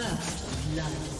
First blood.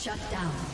Shut down.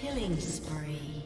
Killing spree.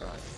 Nice.